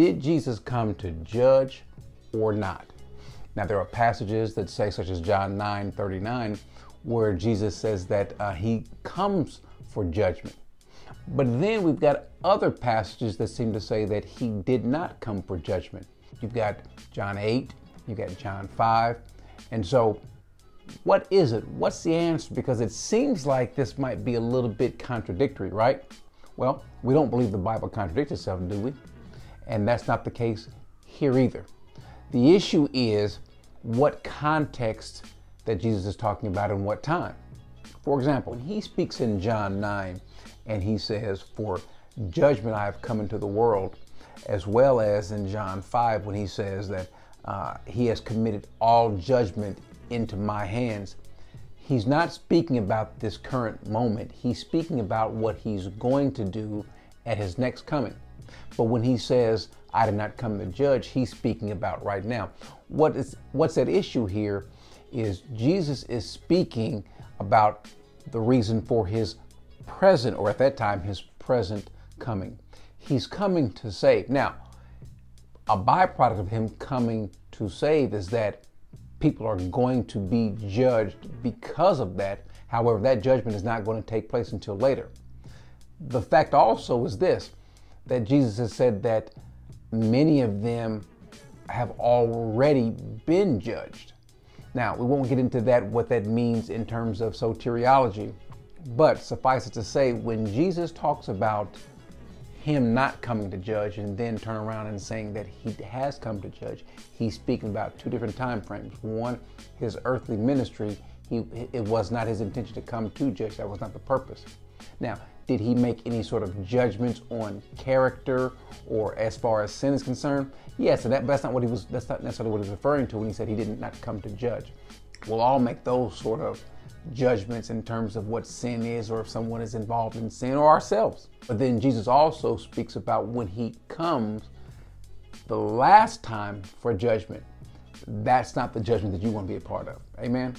did Jesus come to judge or not? Now, there are passages that say, such as John 9 39, where Jesus says that uh, he comes for judgment. But then we've got other passages that seem to say that he did not come for judgment. You've got John 8, you've got John 5. And so, what is it? What's the answer? Because it seems like this might be a little bit contradictory, right? Well, we don't believe the Bible contradicts itself, do we? And that's not the case here either. The issue is what context that Jesus is talking about and what time. For example, when he speaks in John 9 and he says, For judgment I have come into the world, as well as in John 5 when he says that uh, he has committed all judgment into my hands. He's not speaking about this current moment. He's speaking about what he's going to do at his next coming. But when he says, I did not come to judge, he's speaking about right now. What is what's at issue here is Jesus is speaking about the reason for his present, or at that time, his present coming. He's coming to save. Now, a byproduct of him coming to save is that people are going to be judged because of that. However, that judgment is not going to take place until later. The fact also is this that Jesus has said that many of them have already been judged. Now, we won't get into that, what that means in terms of soteriology, but suffice it to say, when Jesus talks about him not coming to judge and then turn around and saying that he has come to judge, he's speaking about two different time frames. One, his earthly ministry, he, it was not his intention to come to judge, that was not the purpose. Now, did he make any sort of judgments on character or as far as sin is concerned? Yes, and that, that's not what he was. That's not necessarily what he was referring to when he said he did not come to judge. We'll all make those sort of judgments in terms of what sin is or if someone is involved in sin or ourselves. But then Jesus also speaks about when he comes the last time for judgment. That's not the judgment that you want to be a part of. Amen.